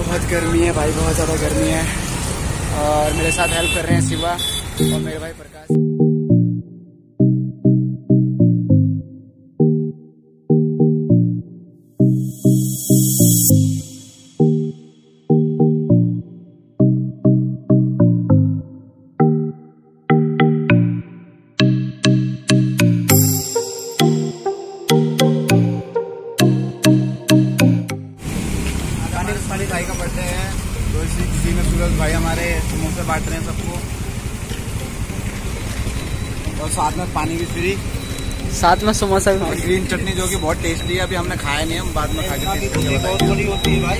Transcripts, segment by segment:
बहुत गर्मी है भाई, बहुत ज़्यादा गर्मी है। और मेरे साथ हेल्प कर रहे हैं शिवा और मेरे भाई प्रकाश। भाई का बर्थडे है। तो इसी खुशी में सूरज भाई हमारे समोसे बांट रहे हैं सबको। और साथ में पानी भी फ्री। साथ में समोसा और भी ग्रीन चटनी जो कि बहुत टेस्टी है अभी हमने खाया नहीं हम बाद में खा के बहुत बड़ी होती है भाई।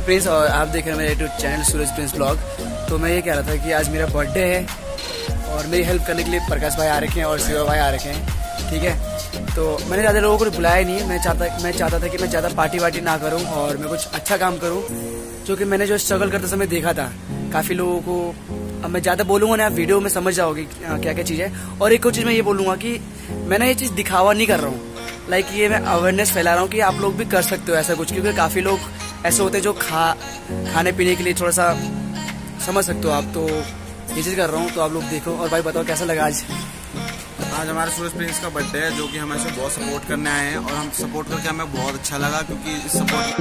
है प्रिंस और आप देख रहे हैं मेरे YouTube channel Suraj prince blog तो मैं ये कह रहा था कि आज मेरा बर्थडे है और मेरी हेल्प करने के लिए प्रकाश भाई आ रखे हैं और शिवा भाई आ रखे हैं, ठीक है? तो मैंने ज़्यादा लोगों को बुलाया नहीं, मैं चाहता मैं चाहता था कि मैं ज़्यादा पार्टी वार्टी ना करूँ और मैं कुछ अच्छा काम करूँ, जो कि मैंने जो स्ट्रगल करते समय देखा था। काफ़ी लोगों को, अब मैं ज़्यादा बोलूँगा ना, आप वीडियो में समझ जाओगे क्या क्या चीज़ है। और एक और चीज़ मैं ये बोलूँगा कि मैं ना ये चीज़ दिखावा नहीं कर रहा हूँ। लाइक ये मैं अवेयरनेस फैला रहा हूँ कि आप लोग भी कर सकते हो ऐसा कुछ, क्योंकि काफ़ी लोग ऐसे होते हैं जो खा, खाने पीने के लिए थोड़ा सा समझ सकते हो आप तो ये चीज़ कर रहा हूँ तो आप लोग देखो। और भाई बताओ, कैसा लगा आज? आज हमारे सूरज प्रिंस का बर्थडे है, जो कि हमें ऐसे बहुत सपोर्ट करने आए हैं, और हम सपोर्ट करके हमें बहुत अच्छा लगा, क्योंकि इस सपोर्ट